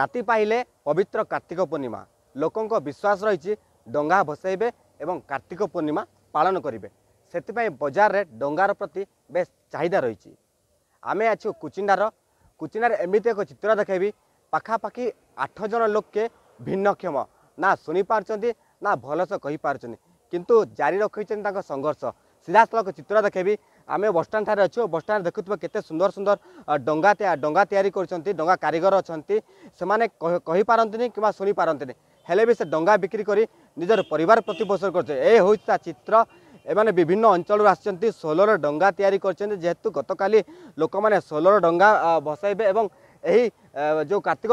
ରାତି ପାଇଲେ ପବିତ୍ର କାର୍ତ୍ତିକ ପୂର୍ଣ୍ଣିମା ଲୋକଙ୍କ ବିଶ୍ୱାସ ରହିଛି ଡଙ୍ଗା ଭସେଇବେ ଏବଂ କାର୍ତ୍ତିକ ପୂର୍ଣ୍ଣିମା ପାଳନ କରିବେ ସେଥିପାଇଁ ବଜାରରେ ଡଙ୍ଗାର ପ୍ରତି ବେଶ ଚାହିଦା ରହିଛି ଆମେ ଅଛୁ କୁଚିଣ୍ଡାର କୁଚିଣ୍ଡାରେ ଏମିତି ଏକ ଚିତ୍ର ଦେଖେଇବି ପାଖାପାଖି ଆଠ ଜଣ ଲୋକେ ଭିନ୍ନକ୍ଷମ ନା ଶୁଣିପାରୁଛନ୍ତି ନା ଭଲସେ କହିପାରୁଛନ୍ତି କିନ୍ତୁ ଜାରି ରଖିଛନ୍ତି ତାଙ୍କ ସଂଘର୍ଷ ସିଧାସଳଖ ଚିତ୍ର ଦେଖେଇବି ଆମେ ବସଷ୍ଟାଣ୍ଡଠାରେ ଅଛୁ ବସଷ୍ଟାଣ୍ଡ ଦେଖୁଥିବା କେତେ ସୁନ୍ଦର ସୁନ୍ଦର ଡଙ୍ଗା ଡଙ୍ଗା ତିଆରି କରୁଛନ୍ତି ଡଙ୍ଗା କାରିଗର ଅଛନ୍ତି ସେମାନେ କହିପାରନ୍ତିନି କିମ୍ବା ଶୁଣିପାରନ୍ତିନି ହେଲେ ବି ସେ ଡଙ୍ଗା ବିକ୍ରି କରି ନିଜର ପରିବାର ପ୍ରତିପୋଷଣ କରୁଛନ୍ତି ଏ ହେଉଛି ତା ଚିତ୍ର ଏମାନେ ବିଭିନ୍ନ ଅଞ୍ଚଳରୁ ଆସିଛନ୍ତି ସୋଲର ଡଙ୍ଗା ତିଆରି କରିଛନ୍ତି ଯେହେତୁ ଗତକାଲି ଲୋକମାନେ ସୋଲର ଡଙ୍ଗା ଭସାଇବେ ଏବଂ ଏହି ଯେଉଁ କାର୍ତ୍ତିକ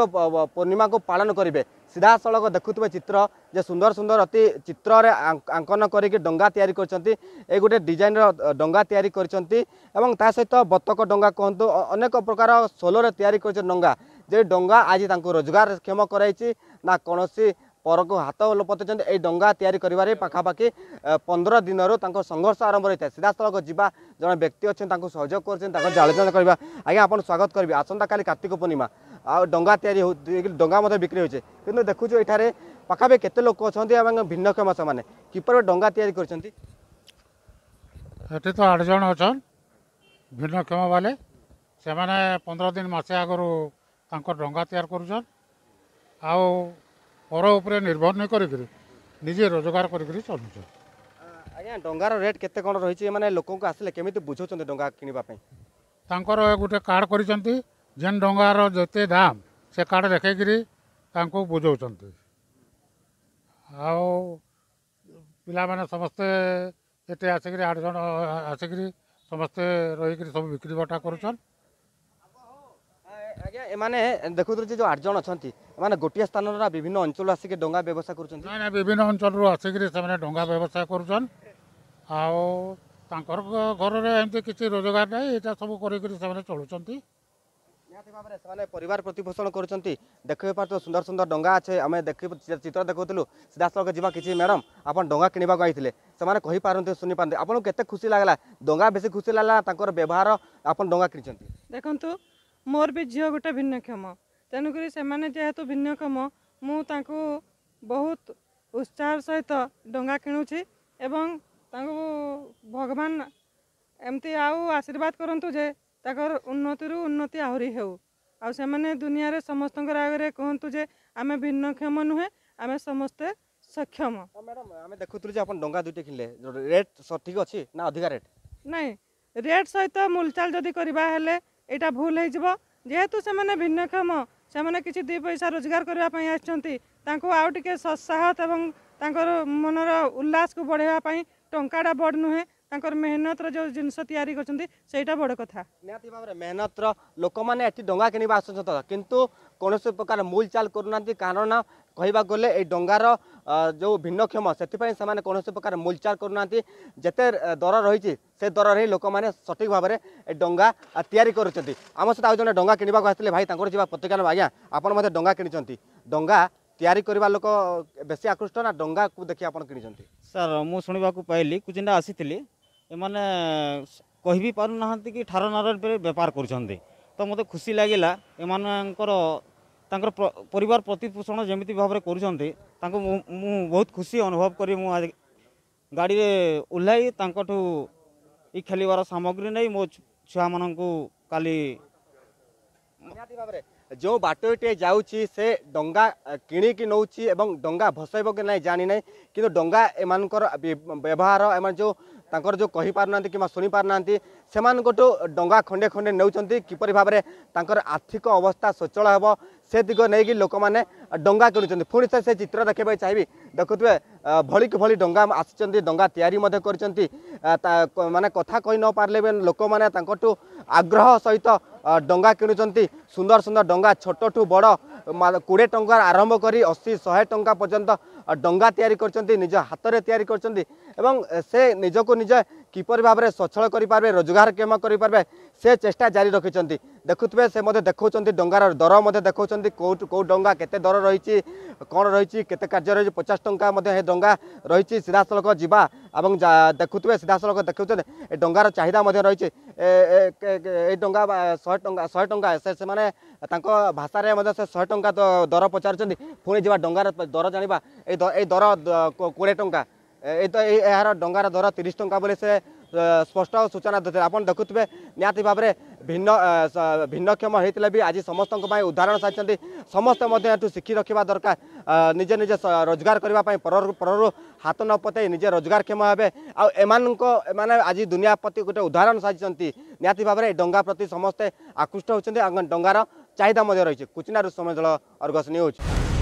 ପୂର୍ଣ୍ଣିମାକୁ ପାଳନ କରିବେ ସିଧାସଳଖ ଦେଖୁଥିବେ ଚିତ୍ର ଯେ ସୁନ୍ଦର ସୁନ୍ଦର ଅତି ଚିତ୍ରରେ ଆଙ୍କନ କରିକି ଡଙ୍ଗା ତିଆରି କରିଛନ୍ତି ଏ ଗୋଟେ ଡିଜାଇନ୍ର ଡଙ୍ଗା ତିଆରି କରିଛନ୍ତି ଏବଂ ତା ସହିତ ବତକ ଡଙ୍ଗା କୁହନ୍ତୁ ଅନେକ ପ୍ରକାର ସୋଲରେ ତିଆରି କରିଛନ୍ତି ଡଙ୍ଗା ଯେ ଡଙ୍ଗା ଆଜି ତାଙ୍କୁ ରୋଜଗାରକ୍ଷମ କରାଇଛି ନା କୌଣସି ପରକୁ ହାତ ଲୋପତେଇଛନ୍ତି ଏହି ଡଙ୍ଗା ତିଆରି କରିବାରେ ପାଖାପାଖି ପନ୍ଦର ଦିନରୁ ତାଙ୍କ ସଂଘର୍ଷ ଆରମ୍ଭ ହୋଇଥାଏ ସିଧାସଳଖ ଯିବା ଜଣେ ବ୍ୟକ୍ତି ଅଛନ୍ତି ତାଙ୍କୁ ସହଯୋଗ କରୁଛନ୍ତି ତାଙ୍କ ଜାଳଚାଳ କରିବା ଆଜ୍ଞା ଆପଣ ସ୍ୱାଗତ କରିବି ଆସନ୍ତାକାଲି କାର୍ତ୍ତିକ ପୂର୍ଣ୍ଣିମା ଆଉ ଡଙ୍ଗା ତିଆରି ଡଙ୍ଗା ମଧ୍ୟ ବିକ୍ରି ହେଉଛି କିନ୍ତୁ ଦେଖୁଛୁ ଏଠାରେ ପାଖାପାଖି କେତେ ଲୋକ ଅଛନ୍ତି ଏବଂ ଭିନ୍ନକ୍ଷମ ସେମାନେ କିପରି ଡଙ୍ଗା ତିଆରି କରିଛନ୍ତି ସେଠି ତ ଆଠ ଜଣ ଅଛନ୍ ଭିନ୍ନକ୍ଷମ ବାଲେ ସେମାନେ ପନ୍ଦର ଦିନ ମାସେ ଆଗରୁ ତାଙ୍କ ଡଙ୍ଗା ତିଆରି କରୁଛନ୍ ଆଉ পর উপরে নির্ভর ন করি নিজে রোজগার করি চলুছ আজ্ঞা ডঙ্গার রেট কেতে কোণ রয়েছে মানে লোক আসলে কেমিতি বুঝাউছেন ডঙ্গা কিনিবা পাই তাঙ্কর গোটে কার্ড করেছেন যে ডঙ্গার যেতে দাম সে কার্ড দেখাইকি ତାଙ୍କୁ ବୁଝାଉଛନ୍ତି ଆଉ ପିଲାମାନେ ସମସ୍ତେ ଏତେ ଆସିକିରି ଆଠ ଜଣ ଆସିକିରି ସମସ୍ତେ ରହିକିରି ସବୁ ବିକ୍ରି ବଟା କରୁଛନ୍ এমানে দেখুথুলু যে যে আট জন অছন্তি এমানে গোটিয়ে স্থানর না বিভিন্ন অঞ্চল আসিকে ডঙ্গা ব্যবসা করুচন না না বিভিন্ন অঞ্চলরু আসিকি সেমানে ডঙ্গা ব্যবসা করুচন আও তাঙ্কর ঘরের এমতি কিছু রোজগার নাই এটা সব করিকি সেমানে চলুচন্তি ନିହାତି ଭାବରେ ସେମାନେ ପରିବାର ପ୍ରତିପୋଷଣ କରୁଛନ୍ତି ଦେଖିବେ ପାରୁଥିବେ ସୁନ୍ଦର ସୁନ୍ଦର ଡଙ୍ଗା ଅଛି ଆମେ ଦେଖି ଚିତ୍ର ଦେଖାଉଥିଲୁ ସିଧାସଳଖ ଯିବା କିଛି ମ୍ୟାଡ଼ାମ୍ ଆପଣ ଡଙ୍ଗା କିଣିବାକୁ ଆଇଥିଲେ ସେମାନେ କହିପାରନ୍ତି ଶୁଣିପାରନ୍ତି ଆପଣଙ୍କୁ କେତେ ଖୁସି ଲାଗିଲା ଡଙ୍ଗା ବେଶୀ ଖୁସି ଲାଗିଲା ତାଙ୍କର ବ୍ୟବହାର ଆପଣ ଡଙ୍ଗା କିଣିଛନ୍ତି ଦେଖନ୍ତୁ ମୋର ବି ଝିଅ ଗୋଟେ ଭିନ୍ନକ୍ଷମ ତେଣୁକରି ସେମାନେ ଯେହେତୁ ଭିନ୍ନକ୍ଷମ ମୁଁ ତାଙ୍କୁ ବହୁତ ଉତ୍ସାହର ସହିତ ଡଙ୍ଗା କିଣୁଛି ଏବଂ ତାଙ୍କୁ ଭଗବାନ ଏମିତି ଆଉ ଆଶୀର୍ବାଦ କରନ୍ତୁ ଯେ ତାଙ୍କର ଉନ୍ନତିରୁ ଉନ୍ନତି ଆହୁରି ହେଉ ଆଉ ସେମାନେ ଦୁନିଆରେ ସମସ୍ତଙ୍କର ଆଗରେ କୁହନ୍ତୁ ଯେ ଆମେ ଭିନ୍ନକ୍ଷମ ନୁହେଁ ଆମେ ସମସ୍ତେ ସକ୍ଷମ ମ୍ୟାଡ଼ାମ୍ ଆମେ ଦେଖୁଥିଲୁ ଯେ ଆପଣ ଡଙ୍ଗା ଦୁଇଟି କିଣିଲେ ରେଟ୍ ଠିକ୍ ଅଛି ନା ଅଧିକା ରେଟ୍ ନାଇଁ ରେଟ୍ ସହିତ ମୁଲଚାଲ ଯଦି କରିବା ହେଲେ यहाँ भूल हो भिन्नक्षम से किसी दु पैसा रोजगार करने आउटे सत्साहत और मनर उल्लास को बढ़ावाई टाटा बड़ नुहे मेहनत रो जिनस करा बड़ कथा भाव मेहनत रोक मैंने डा कि आस कि प्रकार मूल चाल करना कारण କହିବାକୁ ଗଲେ ଏଇ ଡଙ୍ଗାର ଯେଉଁ ଭିନ୍ନକ୍ଷମ ସେଥିପାଇଁ ସେମାନେ କୌଣସି ପ୍ରକାର ମୂଲଚାର କରୁନାହାନ୍ତି ଯେତେ ଦର ରହିଛି ସେ ଦରରେ ହିଁ ଲୋକମାନେ ସଠିକ୍ ଭାବରେ ଏ ଡଙ୍ଗା ତିଆରି କରୁଛନ୍ତି ଆମ ସହିତ ଆଉ ଜଣେ ଡଙ୍ଗା କିଣିବାକୁ ଆସିଥିଲେ ଭାଇ ତାଙ୍କର ଯିବା ପ୍ରତିକା ନେବା ଆଜ୍ଞା ଆପଣ ମଧ୍ୟ ଡଙ୍ଗା କିଣିଛନ୍ତି ଡଙ୍ଗା ତିଆରି କରିବା ଲୋକ ବେଶୀ ଆକୃଷ୍ଟ ନା ଡଙ୍ଗାକୁ ଦେଖି ଆପଣ କିଣିଛନ୍ତି ସାର୍ ମୁଁ ଶୁଣିବାକୁ ପାଇଲି କୁଚିଣ୍ଡା ଆସିଥିଲି ଏମାନେ କହିବି ପାରୁନାହାନ୍ତି କି ଠାର ନାରରେ ବେପାର କରୁଛନ୍ତି ତ ମୋତେ ଖୁସି ଲାଗିଲା ଏମାନଙ୍କର ତାଙ୍କର ପରିବାର ପ୍ରତିପୋଷଣ ଯେମିତି ଭାବରେ କରୁଛନ୍ତି ତାଙ୍କୁ ମୁଁ ବହୁତ ଖୁସି ଅନୁଭବ କରି ମୁଁ ଆଜି ଗାଡ଼ିରେ ଓହ୍ଲାଇ ତାଙ୍କଠୁ ଏଇ ଖେଳିବାର ସାମଗ୍ରୀ ନେଇ ମୋ ଛୁଆମାନଙ୍କୁ କାଲି ନିହାତି ଭାବରେ ଯେଉଁ ବାଟଟିଏ ଯାଉଛି ସେ ଡଙ୍ଗା କିଣିକି ନେଉଛି ଏବଂ ଡଙ୍ଗା ଭସାଇବ କି ନାହିଁ ଜାଣିନାହିଁ କିନ୍ତୁ ଡଙ୍ଗା ଏମାନଙ୍କର ବ୍ୟବହାର ଏମାନେ ଯେଉଁ ତାଙ୍କର ଯେଉଁ କହିପାରୁନାହାନ୍ତି କିମ୍ବା ଶୁଣିପାରୁନାହାନ୍ତି ସେମାନଙ୍କଠୁ ଡଙ୍ଗା ଖଣ୍ଡେ ଖଣ୍ଡେ ନେଉଛନ୍ତି କିପରି ଭାବରେ ତାଙ୍କର ଆର୍ଥିକ ଅବସ୍ଥା ସ୍ୱଚ୍ଛଳ ହେବ ସେ ଦିଗ ନେଇକି ଲୋକମାନେ ଡଙ୍ଗା କିଣୁଛନ୍ତି ପୁଣି ସେ ଚିତ୍ର ଦେଖିବାକୁ ଚାହିଁବି ଦେଖୁଥିବେ ଭଳିକି ଭଳି ଡଙ୍ଗା ଆସିଛନ୍ତି ଡଙ୍ଗା ତିଆରି ମଧ୍ୟ କରିଛନ୍ତି ମାନେ କଥା କହି ନ ପାରିଲେ ବି ଲୋକମାନେ ତାଙ୍କଠୁ ଆଗ୍ରହ ସହିତ ଡଙ୍ଗା କିଣୁଛନ୍ତି ସୁନ୍ଦର ସୁନ୍ଦର ଡଙ୍ଗା ଛୋଟଠୁ ବଡ଼ কোড়িয়ে টঙ্কার আরম্ভ করে অশী শহে টঙ্কা পর্যন্ত ডঙ্গা তৈরি করছেন নিজ হাতরে তৈরি করছেন এবং সে নিজক নিজ কিপর ভাবে সচ্ছল করে পারবে রোজগারক্ষম করে পারবে সে চেষ্টা জারি রাখিছেন দেখুবে সে দেখছেন ডঙ্গার দর দেখছেন কেউ ডঙ্গা কেতে দর রয়েছে কম রয়েছে কেতে কার্য রয়েছে পচাশ টঙ্কা এ ডঙ্গা রয়েছে সিধাসলখ যা এবং দেখুবে সিধাসলখ দেখছেন এ ডঙ্গার চাহিদা রয়েছে ଏଇ ଟଙ୍କା ଶହେ ଟଙ୍କା ଶହେ ଟଙ୍କା ସେମାନେ ତାଙ୍କ ଭାଷାରେ ମଧ୍ୟ ସେ ଶହେ ଟଙ୍କା ଦର ପଚାରୁଛନ୍ତି ପୁଣି ଯିବା ଡଙ୍ଗାର ଦର ଜାଣିବା ଏଇ ଏଇ ଦର କୋଡ଼ିଏ ଟଙ୍କା ଏଇ ତ ଏହାର ଡଙ୍ଗାର ଦର ତିରିଶ ଟଙ୍କା ବୋଲି ସେ ସ୍ପଷ୍ଟ ସୂଚନା ଦେଇଥିଲେ ଆପଣ ଦେଖୁଥିବେ ନିହାତି ଭାବରେ ଭିନ୍ନ ଭିନ୍ନକ୍ଷମ ହୋଇଥିଲେ ବି ଆଜି ସମସ୍ତଙ୍କ ପାଇଁ ଉଦାହରଣ ସାରିଛନ୍ତି ସମସ୍ତେ ମଧ୍ୟ ଏଠୁ ଶିଖି ରଖିବା ଦରକାର ନିଜେ ନିଜେ ରୋଜଗାର କରିବା ପାଇଁ ପରରୁ ପରରୁ ହାତ ନ ପତେଇ ନିଜେ ରୋଜଗାରକ୍ଷମ ହେବେ ଆଉ ଏମାନଙ୍କ ଏମାନେ ଆଜି ଦୁନିଆ ପ୍ରତି ଗୋଟେ ଉଦାହରଣ ସାରିଛନ୍ତି ନିହାତି ଭାବରେ ଏଇ ଡଙ୍ଗା ପ୍ରତି ସମସ୍ତେ ଆକୃଷ୍ଟ ହେଉଛନ୍ତି ଏବଂ ଡଙ୍ଗାର ଚାହିଦା ମଧ୍ୟ ରହିଛି କୁଚିନାରୁ ସମୟ ଦଳ ଅର୍ଗସ ନ୍ୟୁଜ୍